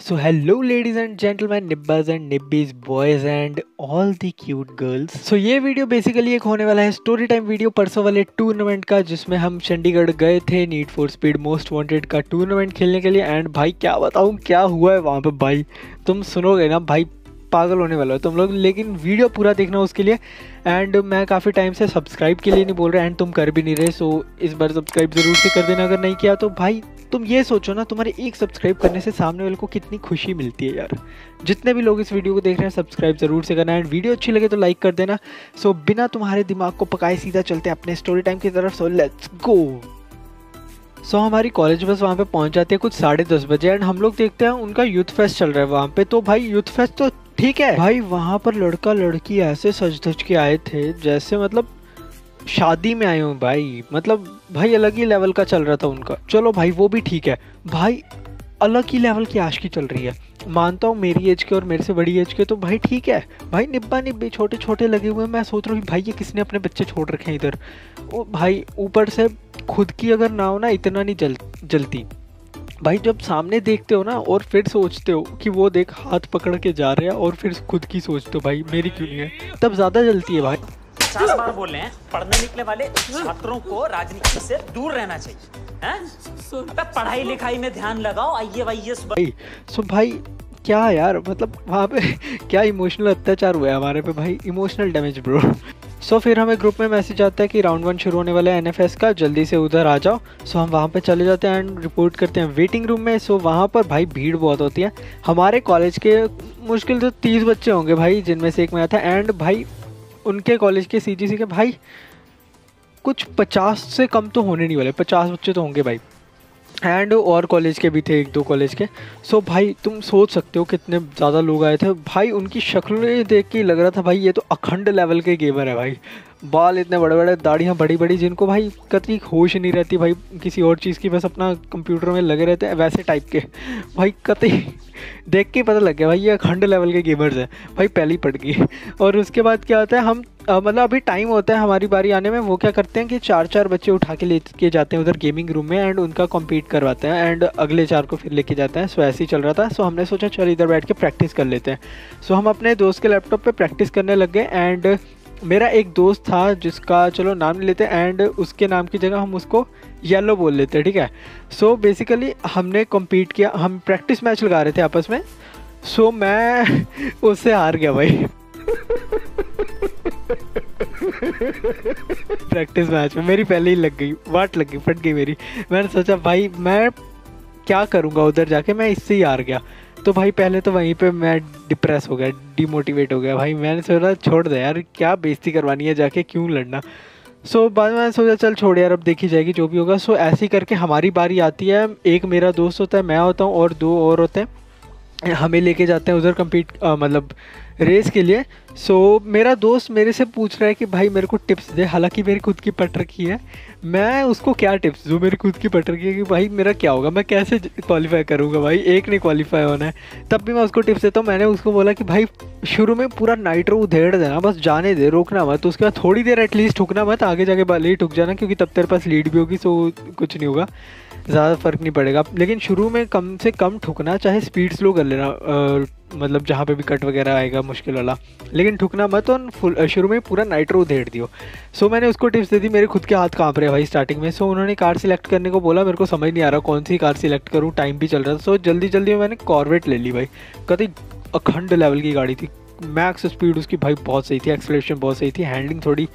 So hello ladies and gentlemen, nibbas and nibbies, boys and all the cute girls. So ये video basically एक होने वाला है story time video परसों वाले टूर्नामेंट का जिसमें हम चंडीगढ़ गए थे need for speed most wanted का टूर्नामेंट खेलने के लिए। एंड भाई क्या बताऊँ क्या हुआ है वहाँ पे भाई? तुम सुनोगे ना भाई पागल होने वाला है तुम लोग। लेकिन वीडियो पूरा देखना उसके लिए। एंड मैं काफ़ी टाइम से सब्सक्राइब के लिए नहीं बोल रहा एंड तुम कर भी नहीं रहे। सो इस बार सब्सक्राइब ज़रूर से कर देना अगर नहीं किया तो भाई तुम ये सोचो ना, तुम्हारे एक सब्सक्राइब करने से सामने वाले को कितनी खुशी मिलती है यार। जितने भी लोग इस वीडियो को देख रहे हैं सब्सक्राइब ज़रूर से करना। एंड वीडियो अच्छी लगे तो लाइक कर देना। सो बिना तुम्हारे दिमाग को पकाए सीधा चलते अपने स्टोरी टाइम की तरफ़। सो लेट्स गो सो हमारी कॉलेज बस वहाँ पे पहुँच जाती है कुछ साढ़े दस बजे। एंड हम लोग देखते हैं, उनका यूथ फेस्ट चल रहा है वहाँ पे। तो भाई यूथ फेस्ट तो ठीक है। भाई, वहाँ पर लड़का लड़की ऐसे सज धज के आए थे, जैसे मतलब शादी में आए हूँ भाई। मतलब भाई अलग ही लेवल का चल रहा था उनका। चलो भाई, वो भी ठीक है। भाई, अलग ही लेवल की आशकी चल रही है। मानता हूँ मेरी एज के और मेरे से बड़ी एज के तो भाई ठीक है। भाई निब्बा निब्बी छोटे छोटे लगे हुए हैं। मैं सोच रहा हूँ भाई ये किसने अपने बच्चे छोड़ रखे हैं इधर? वो भाई, ऊपर से खुद की अगर ना हो ना, इतना नहीं जल, जलती। भाई जब सामने देखते हो ना, और फिर सोचते हो कि वो देख हाथ पकड़ के जा रहे हैं, और फिर खुद की सोचते हो, भाई मेरी क्यों नहीं है? तब ज़्यादा जलती है भाई। पचास बार बोल रहे हैं पढ़ने निकले वाले छात्रों को राजनीति से दूर रहना चाहिए हैं? पढ़ाई लिखाई में ध्यान लगाओ आइए भाई भाई सो भाई क्या यार मतलब वहाँ पे क्या इमोशनल अत्याचार हुआ है हमारे पे भाई? Emotional damage bro so so, फिर हमें ग्रुप में मैसेज आता है कि राउंड वन शुरू होने वाला है एनएफएस का जल्दी से उधर आ जाओ। सो so, हम वहाँ पे चले जाते हैं एंड रिपोर्ट करते हैं वेटिंग रूम में। सो so, वहाँ पर भाई भीड़ बहुत होती है। हमारे कॉलेज के मुश्किल से तीस बच्चे होंगे भाई जिनमें से एक मैं था। एंड भाई उनके कॉलेज के सीजीसी के भाई कुछ पचास से कम तो होने नहीं वाले पचास बच्चे तो होंगे भाई। एंड और कॉलेज के भी थे एक दो कॉलेज के। सो so, भाई तुम सोच सकते हो कितने ज़्यादा लोग आए थे। भाई उनकी शक्ल देख के लग रहा था भाई ये तो अखंड लेवल के गेमर है भाई। बाल इतने बड़े बड़े दाढ़ियाँ बड़ी बड़ी जिनको भाई कतई होश नहीं रहती भाई, किसी और चीज़ की, बस अपना कंप्यूटर में लगे रहते हैं, वैसे टाइप के। भाई कतई देख के पता लग गया भाई, ये अखंड लेवल के गेमर्स हैं। भाई पहली पड़ गई। और उसके बाद क्या होता है, हम मतलब अभी टाइम होता है हमारी बारी आने में, वो क्या करते हैं कि चार चार बच्चे उठा के लेके जाते हैं उधर गेमिंग रूम में एंड उनका कॉम्पीट करवाते हैं एंड अगले चार को फिर लेके जाते हैं। सो ऐसे ही चल रहा था। सो हमने सोचा, चल इधर बैठ के प्रैक्टिस कर लेते हैं। सो हम अपने दोस्त के लैपटॉप पर प्रैक्टिस करने लग गए एंड मेरा एक दोस्त था जिसका चलो नाम नहीं लेते एंड उसके नाम की जगह हम उसको येलो बोल लेते हैं ठीक है? सो so, बेसिकली हमने कम्पीट किया हम प्रैक्टिस मैच लगा रहे थे आपस में। सो so, मैं उससे हार गया भाई। प्रैक्टिस मैच में मेरी पहले ही लग गई वाट लग गई फट गई मेरी। मैंने सोचा भाई मैं क्या करूँगा उधर जाके? मैं इससे ही हार गया। तो भाई पहले तो वहीं पे मैं डिप्रेस हो गया डिमोटिवेट हो गया। भाई मैंने सोचा छोड़ दे यार क्या बेइज्जती करवानी है जाके क्यों लड़ना? सो so, बाद में मैंने सोचा चल छोड़ यार अब देखी जाएगी जो भी होगा। सो so, ऐसे करके हमारी बारी आती है। एक मेरा दोस्त होता है मैं होता हूँ और दो और होते हैं। हमें लेके जाते हैं उधर कम्पीट मतलब रेस के लिए। सो so, मेरा दोस्त मेरे से पूछ रहा है कि भाई मेरे को टिप्स दे। हालाँकि मेरी खुद की पट रखी है। मैं उसको क्या टिप्स दूँ? मेरी खुद की पट रखी है कि भाई मेरा क्या होगा? मैं कैसे क्वालिफाई करूँगा भाई? एक नहीं क्वालिफाई होना है। तब भी मैं उसको टिप्स देता हूँ। मैंने उसको बोला कि भाई शुरू में पूरा नाइट्रो उधेड़ देना। बस जाने दे रोकना मत। तो उसके बाद थोड़ी देर एटलीस्ट ठुकना मत। आगे जाके भले ही ठुक जाना क्योंकि तब तेरे पास लीड भी होगी सो कुछ नहीं होगा। ज़्यादा फ़र्क नहीं पड़ेगा। लेकिन शुरू में कम से कम ठुकना चाहे स्पीड स्लो कर लेना मतलब जहाँ पे भी कट वगैरह आएगा, मुश्किल वाला। लेकिन ठुकना मत और फुल शुरू में पूरा नाइट्रो उधेड़ दियो। सो मैंने उसको टिप्स दे दी, मेरे खुद के हाथ काँप रहे भाई स्टार्टिंग में। सो उन्होंने कार सिलेक्ट करने को बोला, मेरे को समझ नहीं आ रहा कौन सी कार सिलेक्ट करूँ टाइम भी चल रहा था। सो जल्दी जल्दी मैंने कॉर्वेट ले ली भाई। कभी अखंड लेवल की गाड़ी थी। मैक्स स्पीड उसकी भाई बहुत सही थी एक्सलेशन बहुत सही थी हैंडलिंग थोड़ी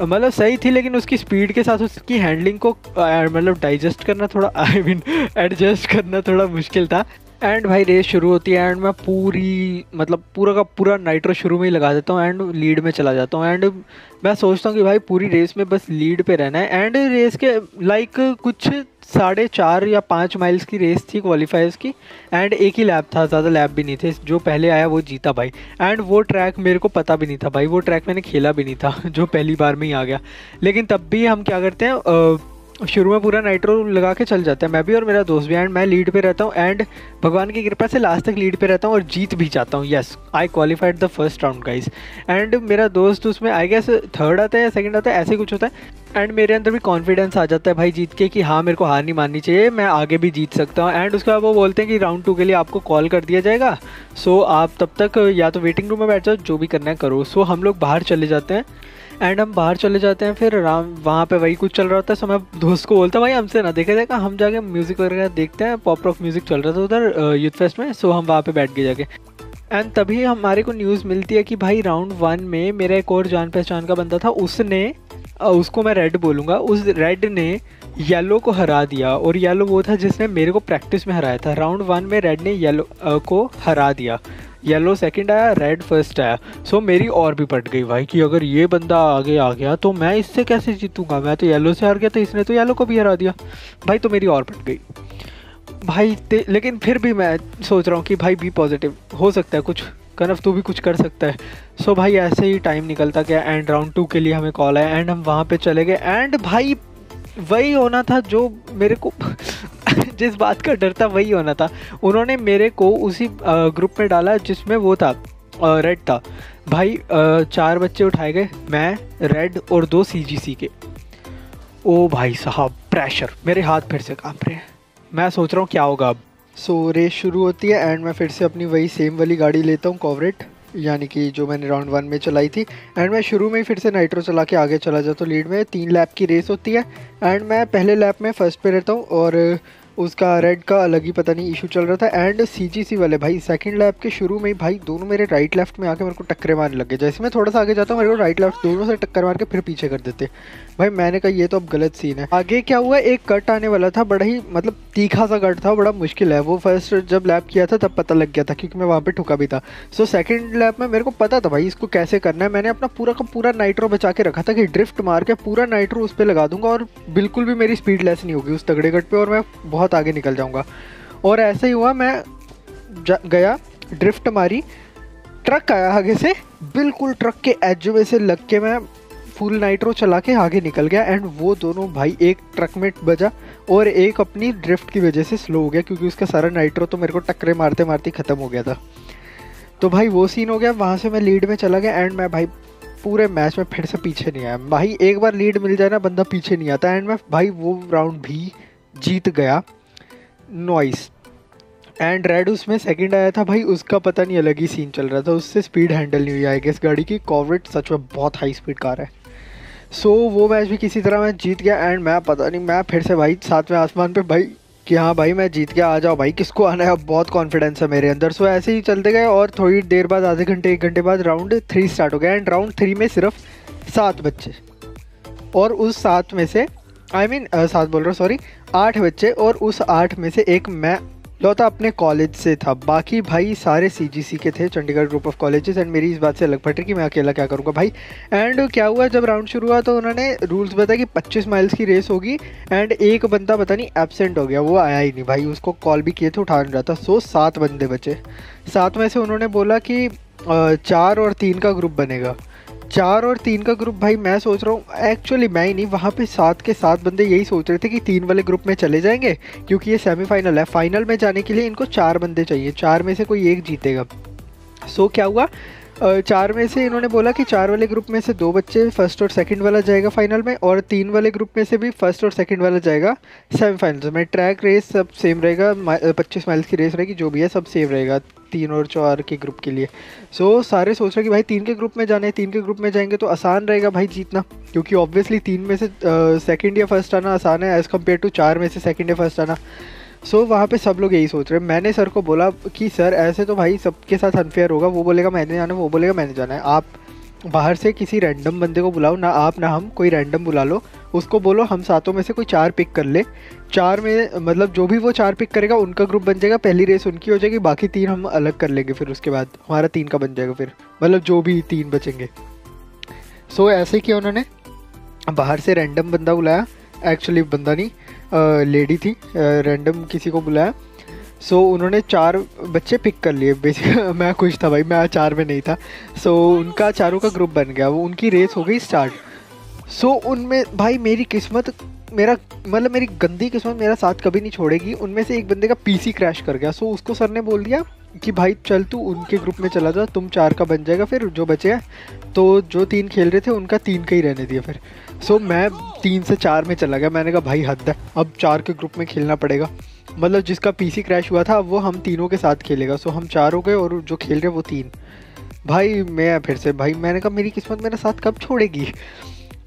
मतलब सही थी, लेकिन उसकी स्पीड के साथ उसकी हैंडलिंग को मतलब डाइजेस्ट करना थोड़ा आई मीन एडजस्ट करना थोड़ा मुश्किल था। एंड भाई रेस शुरू होती है, एंड मैं पूरी मतलब पूरा का पूरा नाइट्रो शुरू में ही लगा देता हूँ, एंड लीड में चला जाता हूँ, एंड मैं सोचता हूँ कि भाई पूरी रेस में बस लीड पे रहना है, एंड रेस के लाइक कुछ साढ़े चार या पाँच माइल्स की रेस थी क्वालिफायर्स की, एंड एक ही लैब था, ज़्यादा लैब भी नहीं थे, जो पहले आया वो जीता भाई, एंड वो ट्रैक मेरे को पता भी नहीं था भाई, वो ट्रैक मैंने खेला भी नहीं था, जो पहली बार में ही आ गया, लेकिन तब भी हम क्या करते हैं शुरू में पूरा नाइट्रो लगा के चल जाता है। मैं भी और मेरा दोस्त भी एंड मैं लीड पे रहता हूँ एंड भगवान की कृपा से लास्ट तक लीड पे रहता हूँ और जीत भी जाता हूँ। Yes I qualified the first round guys and मेरा दोस्त उसमें आई गेस थर्ड आता है या सेकेंड आता है ऐसे कुछ होता है। एंड मेरे अंदर भी कॉन्फिडेंस आ जाता है भाई जीत के कि हाँ मेरे को हार नहीं माननी चाहिए मैं आगे भी जीत सकता हूँ। एंड उसके बाद वो बोलते हैं कि राउंड टू के लिए आपको कॉल कर दिया जाएगा। सो so, आप तब तक या तो वेटिंग रूम में बैठ जाओ जो भी करना है करो। सो so, हम लोग बाहर चले जाते हैं। एंड हम बाहर चले जाते हैं, फिर राम वहाँ पे वही कुछ चल रहा होता है, सो मैं दोस्त को बोलता भाई, हमसे ना देखा जाएगा हम जाके म्यूज़िक वगैरह देखते हैं पॉप रॉक म्यूज़िक चल रहा था उधर यूथ फेस्ट में, सो हम वहाँ पे बैठ गए जाके. एंड तभी हमारे को न्यूज़ मिलती है कि भाई राउंड वन में मेरा एक और जान पहचान का बंदा था, उसने उसको मैं रेड बोलूँगा, उस रेड ने येलो को हरा दिया, और येलो वो था जिसने मेरे को प्रैक्टिस में हराया था। राउंड वन में रेड ने येलो को हरा दिया। येलो सेकंड आया रेड फ़र्स्ट आया। सो मेरी और भी पट गई भाई कि अगर ये बंदा आगे आ गया तो मैं इससे कैसे जीतूँगा? मैं तो येलो से हार गया तो इसने तो येलो को भी हरा दिया। भाई तो मेरी और पट गई। भाई लेकिन फिर भी मैं सोच रहा हूँ कि भाई बी पॉजिटिव हो सकता है कुछ। कनफ तू भी कुछ कर सकता है। सो so, भाई ऐसे ही टाइम निकलता गया एंड राउंड टू के लिए हमें कॉल आया एंड हम वहाँ पे चले गए। एंड भाई वही होना था जो मेरे को जिस बात का डर था, वही होना था। उन्होंने मेरे को उसी ग्रुप में डाला जिसमें वो था रेड था। भाई चार बच्चे उठाए गए, मैं, रेड और दो सीजीसी के। ओ भाई साहब प्रेशर मेरे हाथ फिर से काँप रहे हैं। मैं सोच रहा हूँ क्या होगा अब। सो रेस शुरू होती है एंड मैं फिर से अपनी वही सेम वाली गाड़ी लेता हूँ कॉवरेट यानी कि जो मैंने राउंड वन में चलाई थी। एंड मैं शुरू में ही फिर से नाइट्रो चला के आगे चला जाता हूँ लीड में। तीन लैप की रेस होती है। एंड मैं पहले लैप में फ़र्स्ट पे रहता हूँ और उसका रेड का अलग ही पता नहीं इशू चल रहा था एंड सीजीसी वाले भाई सेकंड लैप के शुरू में ही भाई दोनों मेरे राइट लेफ़्ट में आके मेरे को टक्कर मारने लगे जैसे मैं थोड़ा सा आगे जाता हूँ, मेरे को राइट लेफ़्ट दोनों से टक्कर मार के फिर पीछे कर देते। भाई, मैंने कहा, ये तो अब गलत सीन है। आगे क्या हुआ, एक कट आने वाला था, बड़ा ही मतलब तीखा सा कट था, बड़ा मुश्किल है। वो फ़र्स्ट जब लैप किया था, तब पता लग गया था क्योंकि मैं वहाँ पे ठुका भी था। सो सेकंड लैप में मेरे को पता था भाई, इसको कैसे करना है। मैंने अपना पूरा का पूरा नाइट्रो बचा के रखा था कि ड्रिफ्ट मार के पूरा नाइट्रो उस पर लगा दूँगा और बिल्कुल भी मेरी स्पीड लेस नहीं होगी उस तगड़े कट पर और मैं बहुत आगे निकल जाऊँगा। और ऐसे ही हुआ, मैं गया ड्रिफ्ट मारी। ट्रक आया आगे से। बिल्कुल ट्रक के एज में से लग के मैं फुल नाइट्रो चला के आगे निकल गया एंड वो दोनों भाई एक ट्रक में बजा और एक अपनी ड्रिफ्ट की वजह से स्लो हो गया क्योंकि उसका सारा नाइट्रो तो मेरे को टक्करे मारते मारते ख़त्म हो गया था। तो भाई वो सीन हो गया, वहाँ से मैं लीड में चला गया एंड मैं भाई पूरे मैच में फिर से पीछे नहीं आया। भाई एक बार लीड मिल जाए ना, बंदा पीछे नहीं आता एंड मैं भाई वो राउंड भी जीत गया। नॉइस एंड रेड उसमें सेकंड आया था भाई उसका पता नहीं अलग ही सीन चल रहा था उससे स्पीड हैंडल नहीं हुई आएगी इस गाड़ी की कॉवरेट सच में बहुत हाई स्पीड कार है। सो so, वो मैच भी किसी तरह मैं जीत गया एंड मैं पता नहीं मैं फिर से भाई सातवें आसमान पे भाई कि हाँ भाई मैं जीत गया आ जाओ भाई किसको आना है? अब बहुत कॉन्फिडेंस है मेरे अंदर। सो so, ऐसे ही चलते गए और थोड़ी देर बाद आधे घंटे एक घंटे बाद राउंड थ्री स्टार्ट हो गया। एंड राउंड थ्री में सिर्फ़ सात बच्चे। और उस सात में से आई मीन सात बोल रहा हूँ सॉरी आठ बच्चे और उस आठ में से एक मैं, लौता अपने कॉलेज से था। बाकी भाई सारे सीजीसी के थे, Chandigarh group of colleges and मेरी इस बात से अलग फटे कि मैं अकेला क्या करूँगा भाई? एंड क्या हुआ, जब राउंड शुरू हुआ तो उन्होंने रूल्स बताया कि 25 माइल्स की रेस होगी एंड एक बंदा पता नहीं एबसेंट हो गया, वो आया ही नहीं भाई। उसको कॉल भी किए थे, उठा नहीं रहा था। सो सात बंदे बचे। सात में से उन्होंने बोला कि चार और तीन का ग्रुप बनेगा। चार और तीन का ग्रुप भाई मैं सोच रहा हूँ एक्चुअली मैं ही नहीं, वहाँ पे सात के सात बंदे यही सोच रहे थे कि तीन वाले ग्रुप में चले जाएँगे, क्योंकि ये सेमीफाइनल है। फाइनल में जाने के लिए इनको चार बंदे चाहिए, चार में से कोई एक जीतेगा। सो क्या हुआ? चार में से इन्होंने बोला कि चार वाले ग्रुप में से दो बच्चे फ़र्स्ट और सेकंड वाला जाएगा फाइनल में और तीन वाले ग्रुप में से भी फ़र्स्ट और सेकंड वाला जाएगा सेमीफाइनल में। ट्रैक रेस सब सेम रहेगा पच्चीस माइल्स की रेस रहेगी जो भी है सब सेम रहेगा तीन और चार के ग्रुप के लिए। सो so, सारे सोच रहे कि भाई तीन के ग्रुप में जाने तीन के ग्रुप में जाएँगे तो आसान रहेगा भाई जीतना क्योंकि ऑब्वियसली तीन में से सेकंड या फ़र्स्ट आना आसान है एज़ कंपेयर टू चार में से सेकेंड या फ़र्स्ट आना। सो so, वहाँ पे सब लोग यही सोच रहे हैं। मैंने सर को बोला कि सर ऐसे तो भाई सबके साथ अनफेयर होगा। वो बोलेगा मैंने जाना वो बोलेगा मैंने जाना है। आप बाहर से किसी रैंडम बंदे को बुलाओ ना आप ना हम कोई रैंडम बुला लो। उसको बोलो हम सातों में से कोई चार पिक कर ले। चार में मतलब जो भी वो चार पिक करेगा उनका ग्रुप बन जाएगा पहली रेस उनकी हो जाएगी बाकी तीन हम अलग कर लेंगे फिर उसके बाद। हमारा तीन का बन जाएगा फिर मतलब जो भी तीन बचेंगे। सो so, ऐसे किया उन्होंने। बाहर से रैंडम बंदा बुलाया। एक्चुअली बंदा नहीं लेडी थी रैंडम किसी को बुलाया। सो so, उन्होंने चार बच्चे पिक कर लिए। बेसिक मैं खुश था भाई मैं चार में नहीं था। सो so, उनका चारों का ग्रुप बन गया। वो उनकी रेस हो गई स्टार्ट सो so, उनमें भाई मेरी किस्मत मेरा मतलब मेरी गंदी किस्मत मेरा साथ कभी नहीं छोड़ेगी। उनमें से एक बंदे का पीसी क्रैश कर गया। सो so, उसको सर ने बोल दिया कि भाई चल तू उनके ग्रुप में चला जा, तुम चार का बन जाएगा, फिर जो बचे हैं तो जो तीन खेल रहे थे, उनका तीन का ही रहने दिया फिर। सो मैं तीन से चार में चला गया, मैंने कहा, भाई, हद है, अब चार के ग्रुप में खेलना पड़ेगा। मतलब जिसका पीसी क्रैश हुआ था, वो हम तीनों के साथ खेलेगा। सो हम चार हो गए और जो खेल रहे वो तीन। भाई, मैं फिर से, भाई, मैंने कहा, मेरी किस्मत मेरा साथ कब छोड़ेगी?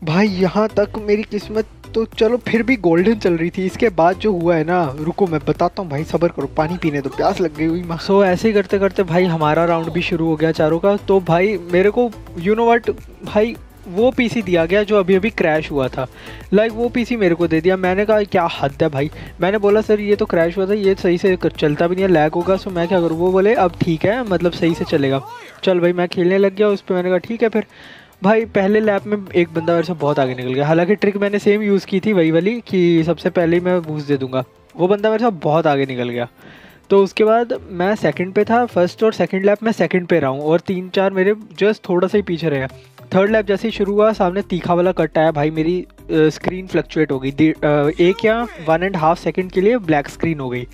भाई, यहाँ तक मेरी किस्मत तो चलो फिर भी गोल्डन चल रही थी। इसके बाद जो हुआ है ना रुको मैं बताता हूँ भाई सबर करो पानी पीने तो प्यास लग गई हुई सो ऐसे ही करते करते भाई हमारा राउंड भी शुरू हो गया चारों का। तो भाई मेरे को यू नो वट भाई वो पीसी दिया गया जो अभी अभी क्रैश हुआ था। लाइक like, वो पीसी मेरे को दे दिया। मैंने कहा क्या हद है भाई? मैंने बोला सर ये तो क्रैश हुआ था ये सही से चलता भी नहीं है लैग होगा सो मैं क्या करूँ? वो बोले अब ठीक है मतलब सही से चलेगा। चल भाई मैं खेलने लग गया उस पर मैंने कहा ठीक है फिर। भाई, पहले लैप में एक बंदा मेरे से बहुत आगे निकल गया। हालाँकि ट्रिक मैंने सेम यूज़ की थी वही वाली कि सबसे पहले ही मैं बूस्ट दे दूँगा। वो बंदा मेरे से बहुत आगे निकल गया। तो उसके बाद मैं सेकंड पे था। फ़र्स्ट और सेकंड लैप मैं सेकंड पे रहा हूँ और तीन चार मेरे जस्ट थोड़ा सा ही पीछे रहे थर्ड लैप जैसे ही शुरू हुआ, सामने तीखा वाला कट आया। भाई, मेरी स्क्रीन फ्लक्चुएट हो गई। एक या वन एंड हाफ़ सेकंड के लिए ब्लैक स्क्रीन हो गई।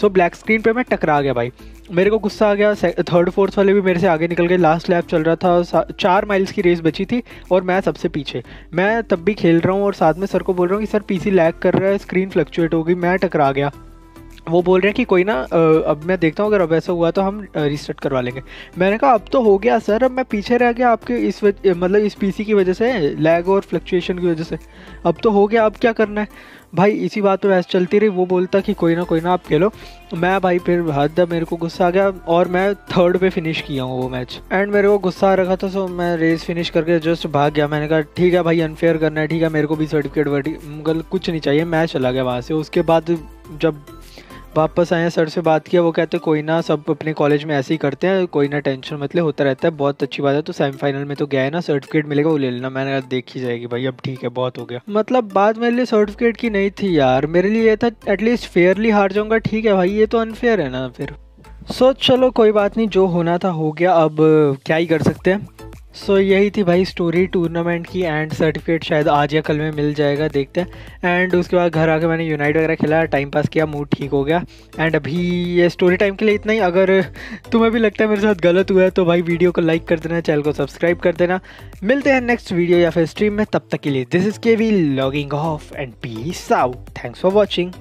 सो ब्लैक स्क्रीन पे मैं टकरा गया भाई। मेरे को गुस्सा आ गया। थर्ड फोर्थ वाले भी मेरे से आगे निकल गए। लास्ट लैप चल रहा था। चार माइल्स की रेस बची थी और मैं सबसे पीछे। मैं तब भी खेल रहा हूँ और साथ में सर को बोल रहा हूँ कि, सर पीसी लैग कर रहा है। स्क्रीन फ्लक्चुएट हो गई। मैं टकरा गया। वो बोल रहे हैं कि कोई ना अब मैं देखता हूँ, अगर अब ऐसा हुआ तो हम रिस्टार्ट करवा लेंगे। मैंने कहा, अब तो हो गया, सर, अब मैं पीछे रह गया आपके इस मतलब इस पीसी की वजह से लैग और फ्लक्चुएशन की वजह से। अब तो हो गया, अब क्या करना है? भाई, इसी बात पे वैसे चलती रही, वो बोलता कि, कोई ना कोई ना, आप खेलो। मैं भाई, फिर हद मेरे को गुस्सा आ गया और मैं थर्ड पे फिनिश किया हूँ वो मैच एंड मेरे को गुस्सा आ रखा था सो मैं रेस फिनिश करके जस्ट भाग गया। मैंने कहा, ठीक है भाई अनफेयर करना है, ठीक है, मेरे को भी सर्टिफिकेट वर्टिकल कुछ नहीं चाहिए, मैं चला गया वहाँ से। उसके बाद जब वापस आए सर से बात किया, वो कहते कोई ना, सब अपने कॉलेज में ऐसे ही करते हैं, कोई ना टेंशन मतलब होता रहता है, बहुत अच्छी बात है तो सेमीफाइनल में तो गया है ना सर्टिफिकेट मिलेगा, वो ले लेना। मैंने कहा, देखी जाएगी भाई, अब ठीक है, बहुत हो गया। मतलब बात मेरे लिए सर्टिफिकेट की नहीं थी यार, मेरे लिए ये था एटलीस्ट फेयरली हार जाऊँगा, ठीक है भाई, ये तो अनफेयर है ना फिर। सोच चलो, कोई बात नहीं, जो होना था, हो गया, अब क्या ही कर सकते हैं। सो so, यही थी भाई स्टोरी टूर्नामेंट की एंड सर्टिफिकेट शायद आज या कल में मिल जाएगा देखते हैं। एंड उसके बाद घर आके मैंने यूनाइट वगैरह खेला टाइम पास किया मूड ठीक हो गया। एंड अभी ये स्टोरी टाइम के लिए इतना ही। अगर तुम्हें भी लगता है मेरे साथ गलत हुआ है तो भाई वीडियो को लाइक कर देना चैनल को सब्सक्राइब कर देना। मिलते हैं नेक्स्ट वीडियो या फिर स्ट्रीम में तब तक के लिए। This is K V logging off and peace out thanks for watching